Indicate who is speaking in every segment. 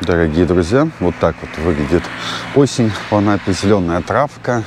Speaker 1: дорогие друзья. Вот так вот выглядит осень в Анапе, зеленая травка.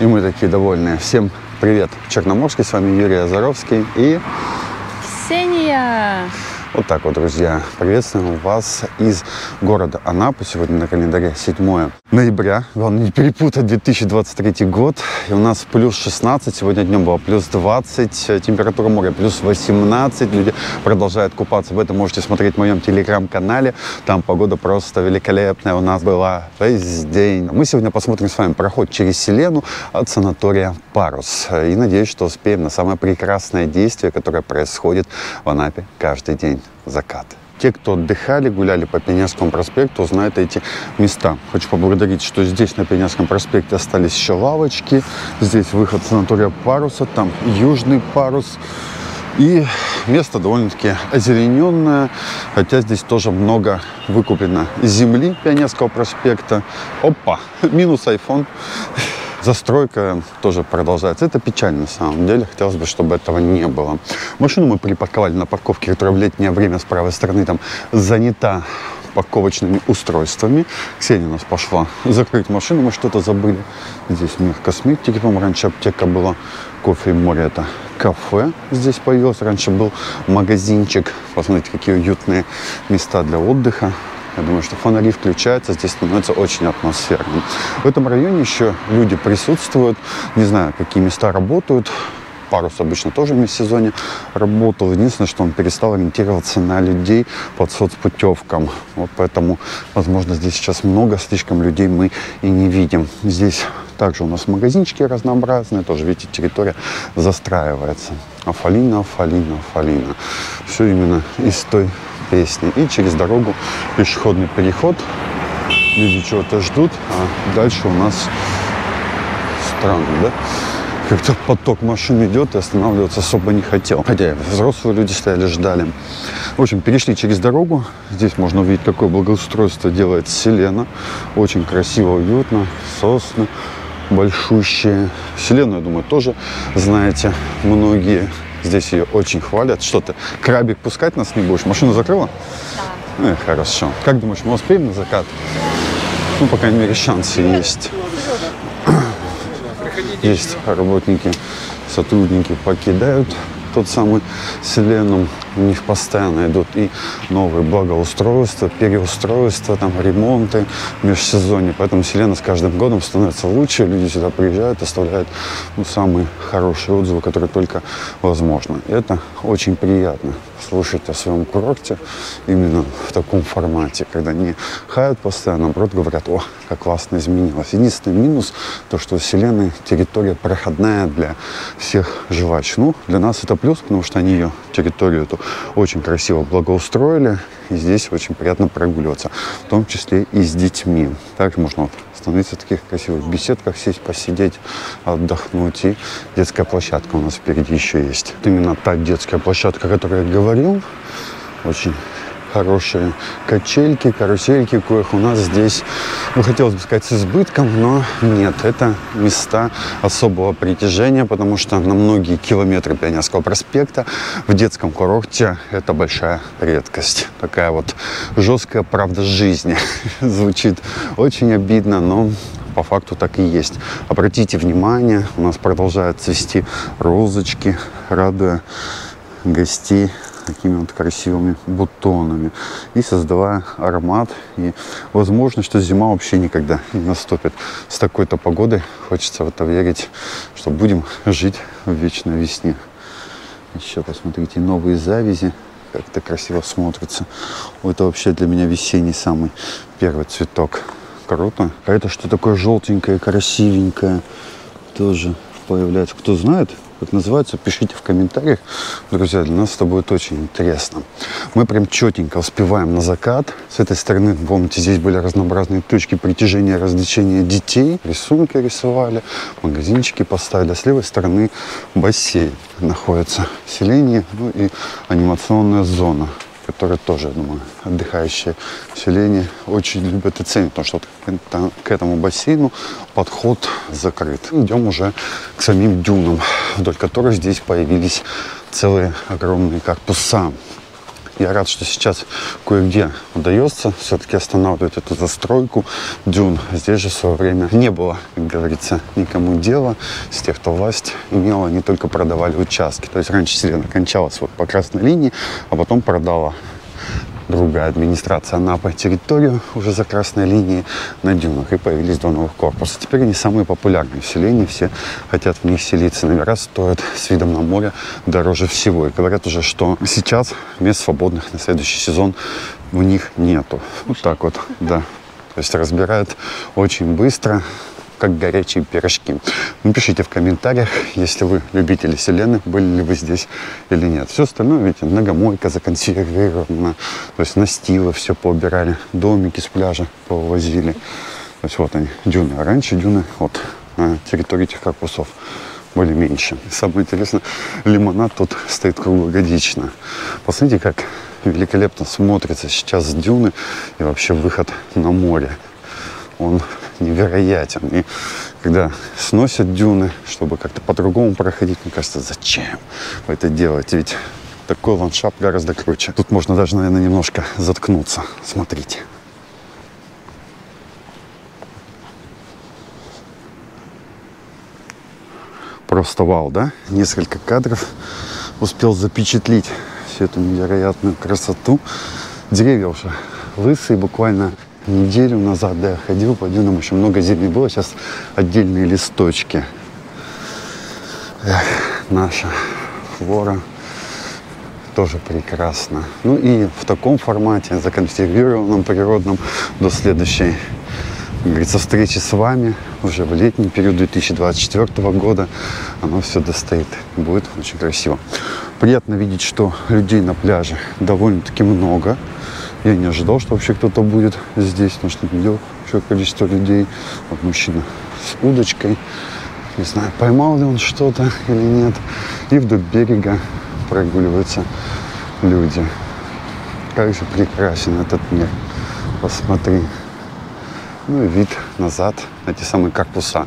Speaker 1: И мы такие довольные. Всем привет, Черноморский, с вами Юрий Азаровский и...
Speaker 2: Ксения!
Speaker 1: Вот так вот, друзья. Приветствуем вас из города Анапа. Сегодня на календаре 7 ноября. Главное не перепутать 2023 год. И у нас плюс 16. Сегодня днем было плюс 20. Температура моря плюс 18. Люди продолжают купаться. Об этом можете смотреть в моем телеграм-канале. Там погода просто великолепная. У нас была весь день. Мы сегодня посмотрим с вами проход через Селену от санатория Парус. И надеюсь, что успеем на самое прекрасное действие, которое происходит в Анапе каждый день закат. Те, кто отдыхали, гуляли по Пионерскому проспекту, знают эти места. Хочу поблагодарить, что здесь на Пионерском проспекте остались еще лавочки. Здесь выход санатория Паруса, там Южный парус. И место довольно-таки озелененное, хотя здесь тоже много выкуплено земли Пионерского проспекта. Опа, минус iPhone застройка тоже продолжается. Это печально на самом деле. Хотелось бы, чтобы этого не было. Машину мы припарковали на парковке, которая в летнее время с правой стороны там занята парковочными устройствами. Ксения у нас пошла закрыть машину, мы что-то забыли. Здесь мир косметики, по раньше аптека была. Кофе и море это кафе здесь появилось. Раньше был магазинчик. Посмотрите, какие уютные места для отдыха. Я думаю, что фонари включаются, здесь становится очень атмосферным. В этом районе еще люди присутствуют. Не знаю, какие места работают. Парус обычно тоже в межсезонье работал. Единственное, что он перестал ориентироваться на людей под соцпутевкам. Вот поэтому, возможно, здесь сейчас много, слишком людей мы и не видим. Здесь также у нас магазинчики разнообразные. Тоже, видите, территория застраивается. Афалина, Афалина, Афалина. Все именно из той песни. И через дорогу пешеходный переход. Люди чего-то ждут, а дальше у нас странно, да? Как-то поток машин идет и останавливаться особо не хотел. Хотя взрослые люди стояли, ждали. В общем, перешли через дорогу. Здесь можно увидеть, какое благоустройство делает Селена. Очень красиво, уютно, сосны большущие. Селену, я думаю, тоже знаете многие. Здесь ее очень хвалят. Что ты, крабик пускать нас не будешь? Машину закрыла? Да. Э, хорошо. Как думаешь, мы успеем на закат? Ну, по крайней мере, шансы есть. Есть работники, сотрудники покидают тот самый Селеном. У них постоянно идут и новые благоустройства, переустройства, там, ремонты в межсезонье. Поэтому Селена с каждым годом становится лучше. Люди сюда приезжают, оставляют ну, самые хорошие отзывы, которые только возможно. Это очень приятно слушать о своем курорте именно в таком формате, когда не хают постоянно, наоборот говорят, о, как классно изменилось. Единственный минус, то, что Вселенная территория проходная для всех жвач. Ну, для нас это плюс, потому что они ее территорию эту очень красиво благоустроили, и здесь очень приятно прогуливаться, в том числе и с детьми. Также можно вот остановиться в таких красивых беседках, сесть, посидеть, отдохнуть. И детская площадка у нас впереди еще есть. Именно та детская площадка, о которой я говорил, очень хорошие качельки, карусельки, коих у нас здесь, ну, хотелось бы сказать, с избытком, но нет, это места особого притяжения, потому что на многие километры Пионерского проспекта в детском курорте это большая редкость. Такая вот жесткая правда жизни. Звучит очень обидно, но по факту так и есть. Обратите внимание, у нас продолжают цвести розочки, радуя гостей такими вот красивыми бутонами и создавая аромат и возможность, что зима вообще никогда не наступит. С такой-то погодой хочется в это верить, что будем жить в вечной весне. Еще посмотрите, новые завязи, как это красиво смотрится. Это вообще для меня весенний самый первый цветок. Круто. А это что такое желтенькое, красивенькое тоже появляется. Кто знает, как называется, пишите в комментариях. Друзья, для нас это будет очень интересно. Мы прям четенько успеваем на закат. С этой стороны, помните, здесь были разнообразные точки притяжения, развлечения детей. Рисунки рисовали, магазинчики поставили. А с левой стороны бассейн находится. Селение, ну и анимационная зона которые тоже, думаю, отдыхающее население очень любят и ценят, потому что к этому бассейну подход закрыт. Идем уже к самим дюнам, вдоль которых здесь появились целые огромные корпуса. Я рад, что сейчас кое-где удается все-таки останавливать эту застройку дюн. Здесь же в свое время не было, как говорится, никому дела. С тех, кто власть имела, они только продавали участки. То есть раньше Селена кончалась вот по красной линии, а потом продала другая администрация Анапы территорию уже за красной линией на дюнах и появились два новых корпуса. Теперь они самые популярные в селении, все хотят в них селиться. Номера стоят с видом на море дороже всего. И говорят уже, что сейчас мест свободных на следующий сезон у них нету. Вот так вот, да. То есть разбирают очень быстро как горячие пирожки. Напишите в комментариях, если вы любители Селены, были ли вы здесь или нет. Все остальное, видите, многомойка законсервирована, то есть настилы все поубирали, домики с пляжа повозили. То есть вот они, дюны. А раньше дюны вот на территории этих корпусов были меньше. И самое интересное, лимонад тут стоит круглогодично. Посмотрите, как великолепно смотрится сейчас дюны и вообще выход на море. Он невероятен. И когда сносят дюны, чтобы как-то по-другому проходить, мне кажется, зачем вы это делаете? Ведь такой ландшафт гораздо круче. Тут можно даже, наверное, немножко заткнуться. Смотрите. Просто вау, да? Несколько кадров успел запечатлить всю эту невероятную красоту. Деревья уже лысые, буквально неделю назад, да, ходил по дюнам, еще много зелени было, сейчас отдельные листочки. Эх, наша флора тоже прекрасно. Ну и в таком формате, законсервированном, природном, до следующей, как говорится, встречи с вами уже в летний период 2024 года оно все достоит. Будет очень красиво. Приятно видеть, что людей на пляже довольно-таки много. Я не ожидал, что вообще кто-то будет здесь, потому что видел большое количество людей. Вот мужчина с удочкой. Не знаю, поймал ли он что-то или нет. И вдоль берега прогуливаются люди. Как же прекрасен этот мир. Посмотри. Ну и вид назад на те самые корпуса.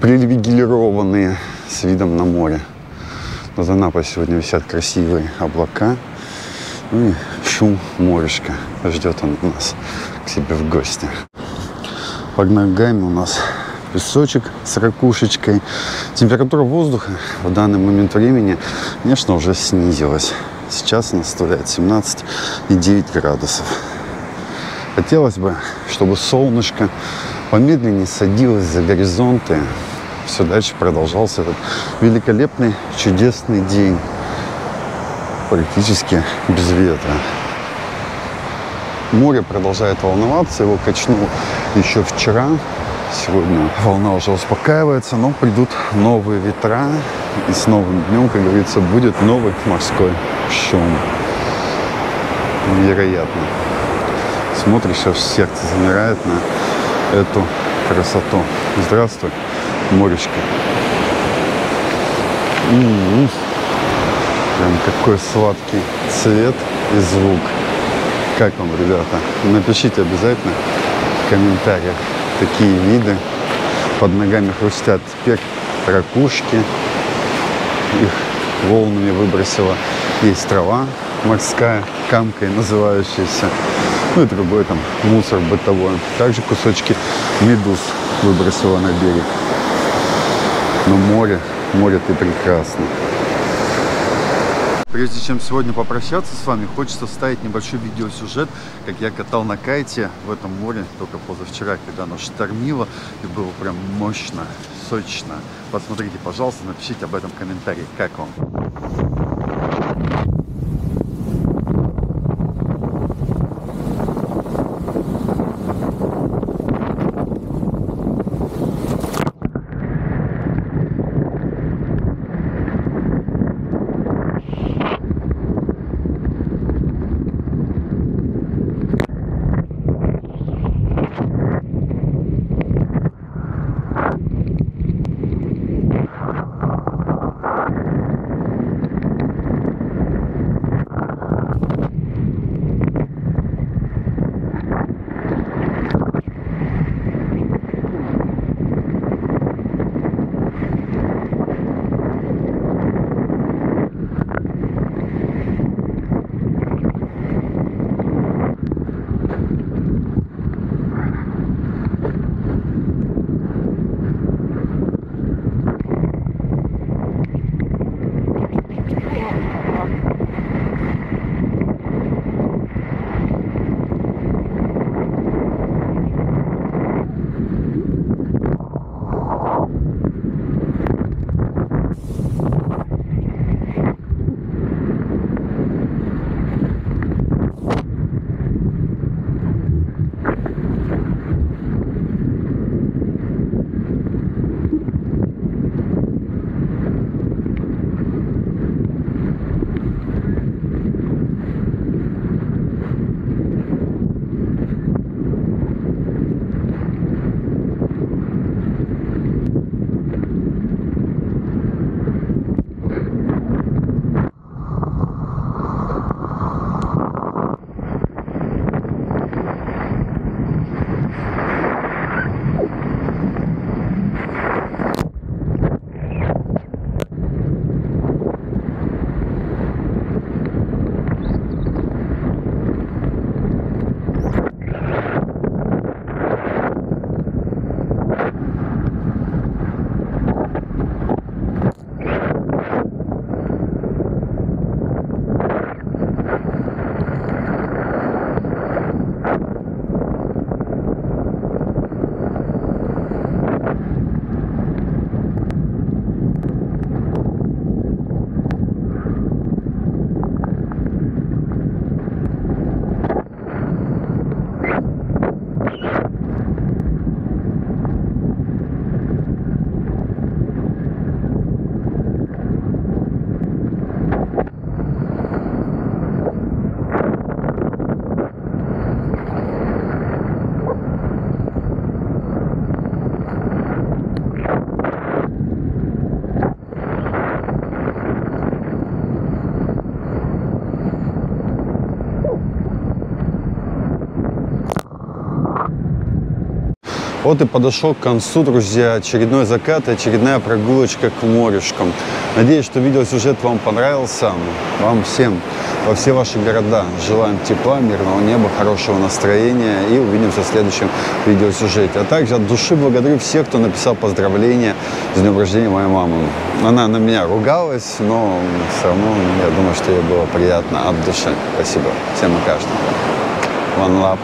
Speaker 1: Привилегированные с видом на море. Над Анапой сегодня висят красивые облака. Ну и шум морешка. Ждет он нас к себе в гости. Под ногами у нас песочек с ракушечкой. Температура воздуха в данный момент времени, конечно, уже снизилась. Сейчас она составляет 17,9 градусов. Хотелось бы, чтобы солнышко помедленнее садилось за горизонты. Все дальше продолжался этот великолепный, чудесный день практически без ветра. Море продолжает волноваться, его качнул еще вчера. Сегодня волна уже успокаивается, но придут новые ветра, и с новым днем, как говорится, будет новый морской шум. Невероятно. Смотришь, аж сердце замирает на эту красоту. Здравствуй, моречко. М-м-м. Прям какой сладкий цвет и звук. Как вам, ребята? Напишите обязательно в комментариях такие виды. Под ногами хрустят теперь ракушки. Их волнами выбросила. Есть трава морская, камкой называющаяся. Ну и другой там мусор бытовой. Также кусочки медуз выбросила на берег. Но море, море ты прекрасно. Прежде чем сегодня попрощаться с вами, хочется вставить небольшой видеосюжет, как я катал на кайте в этом море только позавчера, когда оно штормило, и было прям мощно, сочно. Посмотрите, пожалуйста, напишите об этом комментарии, как вам. Вот и подошел к концу, друзья, очередной закат и очередная прогулочка к морюшкам. Надеюсь, что видеосюжет вам понравился. Вам всем во все ваши города желаем тепла, мирного неба, хорошего настроения и увидимся в следующем видеосюжете. А также от души благодарю всех, кто написал поздравления с днем рождения моей мамы. Она на меня ругалась, но все равно я думаю, что ей было приятно от души. Спасибо всем и каждому. One love.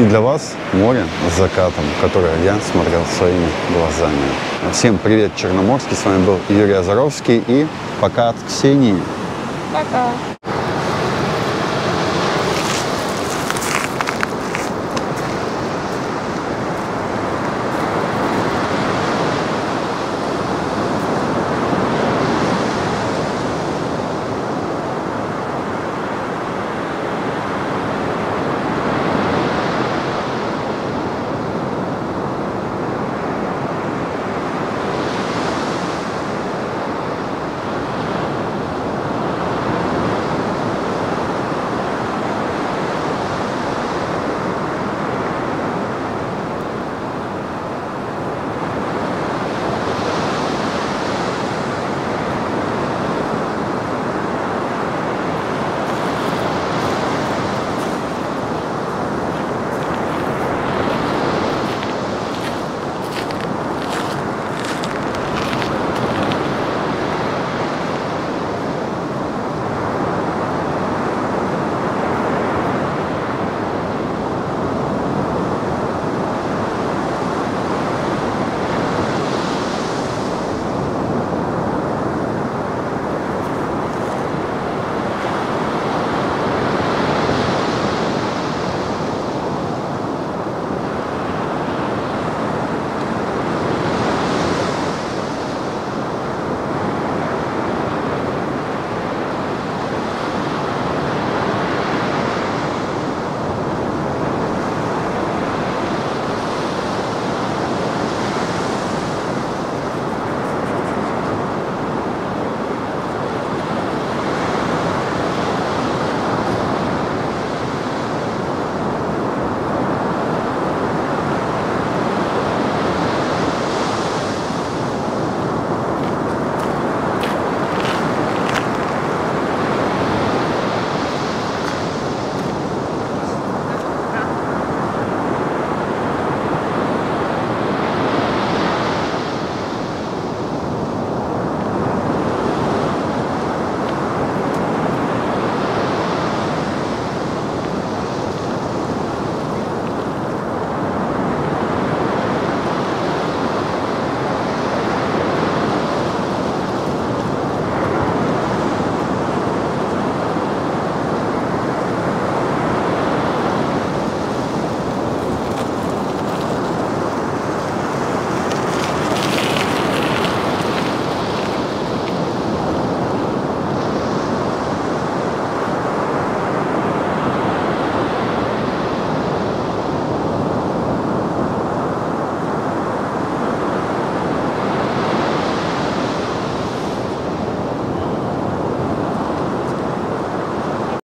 Speaker 1: И для вас море с закатом, которое я смотрел своими глазами. Всем привет, Черноморский. С вами был Юрий Азаровский. И пока от Ксении.
Speaker 2: Пока.